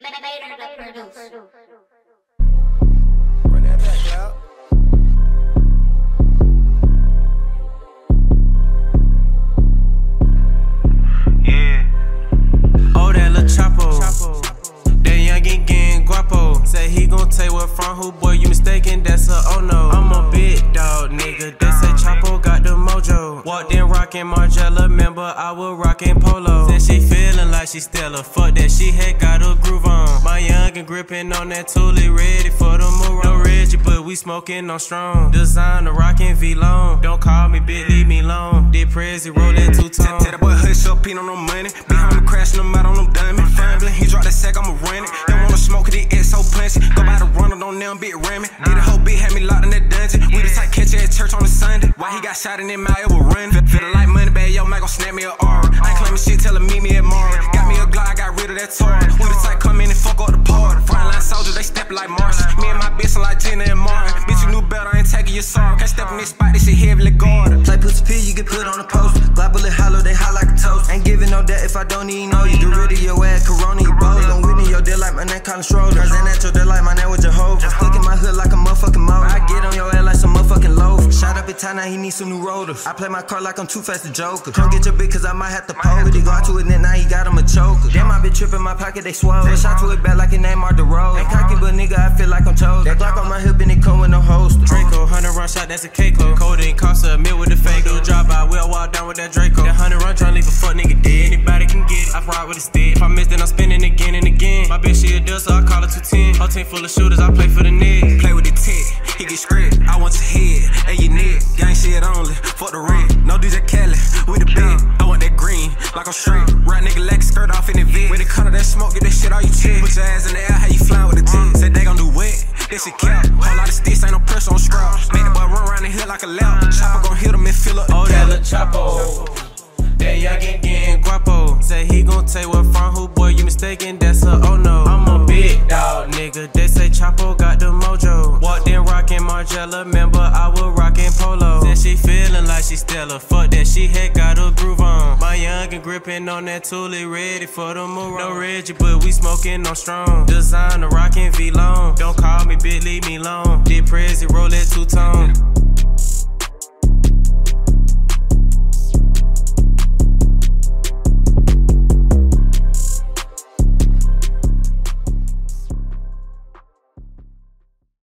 Yeah. Oh, that lil' Choppo. That youngin' getting guapo. Say he gon' take what from who, boy, you mistaken, that's a oh no. I'm a big dog, nigga. They say Choppo got the mojo. Walked in rockin' Margiela, remember I was rockin' polo. Said she feelin' like she Stella. Fuck that, she had got a groove on. My youngin' grippin' on that toolie, ready for the move. No Reggie, but we smoking on strong. Designer rockin' Vlone. Don't call me big, leave me alone. Did Prezi rollin' two tone. Tell that boy hush up, he on no money. Behind me crashing them out on them diamond. Fumbling, he drop that sack, I'ma run it. Don't wanna smoke it, it's so punchy. Go by the runner, don't them ram it. Did a whole bit, had me locked in that We the type catch at church on a Sunday. Why he got shot in him out, it was running. Feelin' like money bag, yo, Mike gon' snap me a aura. I ain't claiming shit, tell him meet me at Mara. Got me a Glock, I got rid of that Tara. We the type come in and fuck up the party. Frontline soldiers, they step like Martians. Me and my bitch are like Gina and Martin. Bitch, you knew better, I ain't taking your sorrow. Can't step in this spot, this shit heavily guarded. Play pussy P, you get put on the post. Glock bullet hollow, they hot like a toast. Ain't giving no debt if I don't even know you. Get rid of your ass, Corona, you bold. Don't Whitney, your deal like my name Colin Schroeder. Cause in that your Town, now he need some new rotors. I play my card like I'm too fast to joker. Come get your bitch, cause I might have to poke it. He go out to it, then now he got him a choker. Damn, I been tripping my pocket, they swole. Shot to it back like it Mark the Ain't cocky, but nigga, I feel like I'm chosen. That Glock on my hip and it come with no holster. Draco, 100 run shot, that's a K-Clo. Codeine cost a meal with the fake. Do drop by, we'll walk down with that Draco. That 100 run tryna leave a fuck nigga dead. Anybody can get it. I ride with a stick. If I miss, then I'm spinning again and again. My bitch, she a deal, so I call her 210. Whole team full of shooters, I play for the Knicks. Play with the tick, he get script. I'm straight. Right nigga, leg skirt off in the vid. With the cut of that smoke, get that shit all you check. Put your ass in the air, how you flying with the tip. Said they gon' do wet, this shit cap. Whole lot of sticks, ain't no pressure on scrap. Make the boy run around the hill like a lap. Chopper gon' hit him and fill up. Oh, that lil' Choppo. That youngin' getting guapo. Say he gon' take what from who, boy, you mistaken, that's a oh no. I'm a big dog, nigga. They say Choppo got the mojo. Walked in rockin' Margiela, remember I was rockin' polo. Said she feelin' like she Stella. Fuck that, she had got a groove on. Youngin' grippin' on that toolie, ready for the move. No Reggie, but we smoking on strong. Designer rockin' Vlone. Don't call me big, leave